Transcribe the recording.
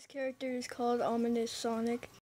This character is called Ominous Sonic.